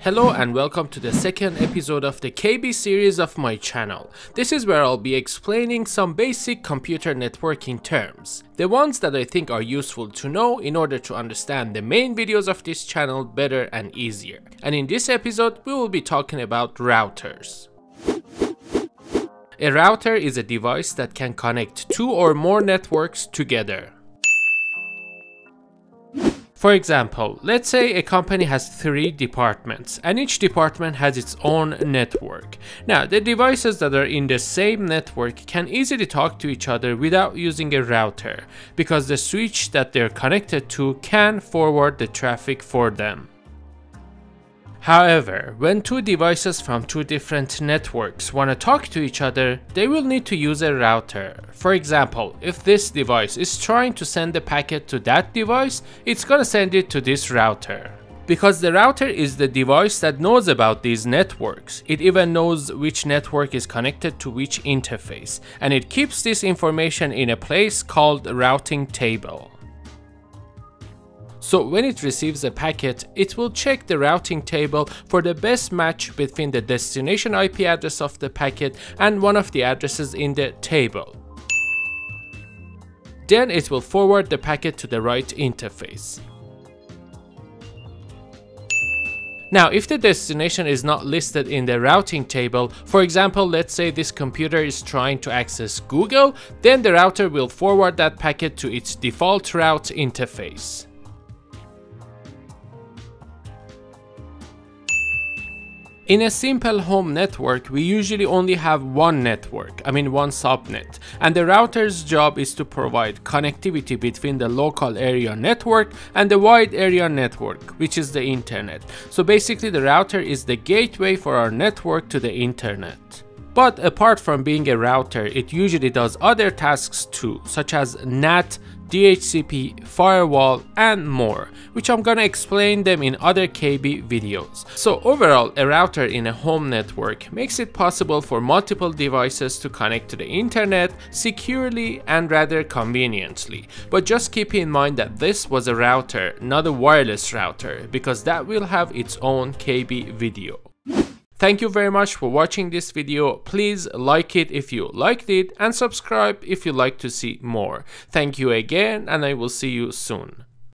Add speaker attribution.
Speaker 1: Hello and welcome to the second episode of the KB series of my channel. This is where I'll be explaining some basic computer networking terms. The ones that I think are useful to know in order to understand the main videos of this channel better and easier. And in this episode we will be talking about routers. A router is a device that can connect two or more networks together. For example, let's say a company has three departments and each department has its own network. Now, the devices that are in the same network can easily talk to each other without using a router because the switch that they're connected to can forward the traffic for them. However, when two devices from two different networks want to talk to each other, they will need to use a router. For example, if this device is trying to send a packet to that device, it's gonna send it to this router. Because the router is the device that knows about these networks. It even knows which network is connected to which interface, and it keeps this information in a place called routing table. So when it receives a packet, it will check the routing table for the best match between the destination IP address of the packet and one of the addresses in the table. Then it will forward the packet to the right interface. Now, if the destination is not listed in the routing table, for example, let's say this computer is trying to access Google, then the router will forward that packet to its default route interface. In a simple home network, we usually only have one network, I mean one subnet, and the router's job is to provide connectivity between the local area network and the wide area network, which is the internet. So basically the router is the gateway for our network to the internet. But apart from being a router, it usually does other tasks too, such as NAT, DHCP, firewall, and more, which I'm gonna explain them in other KB videos. So overall, a router in a home network makes it possible for multiple devices to connect to the internet securely and rather conveniently. But just keep in mind that this was a router, not a wireless router, because that will have its own KB video. Thank you very much for watching this video. Please like it if you liked it and subscribe if you like to see more. Thank you again and I will see you soon.